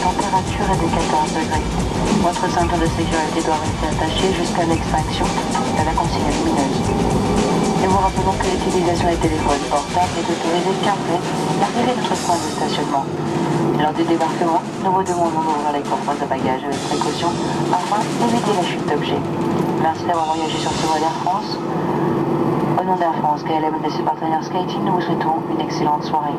température est de 14 degrés. Votre ceinture de sécurité doit rester attachée jusqu'à l'extinction de la consigne lumineuse. Nous vous rappelons que l'utilisation des téléphones portables est autorisée qu'après l'arrivée de notre point de stationnement. Lors du débarquement, nous vous demandons d'ouvrir les coffres de bagages avec précaution afin d'éviter la chute d'objets. Merci d'avoir voyagé sur ce vol Air France. Au nom d'Air France, KLM et de ses partenaires Skyteam, nous vous souhaitons une excellente soirée.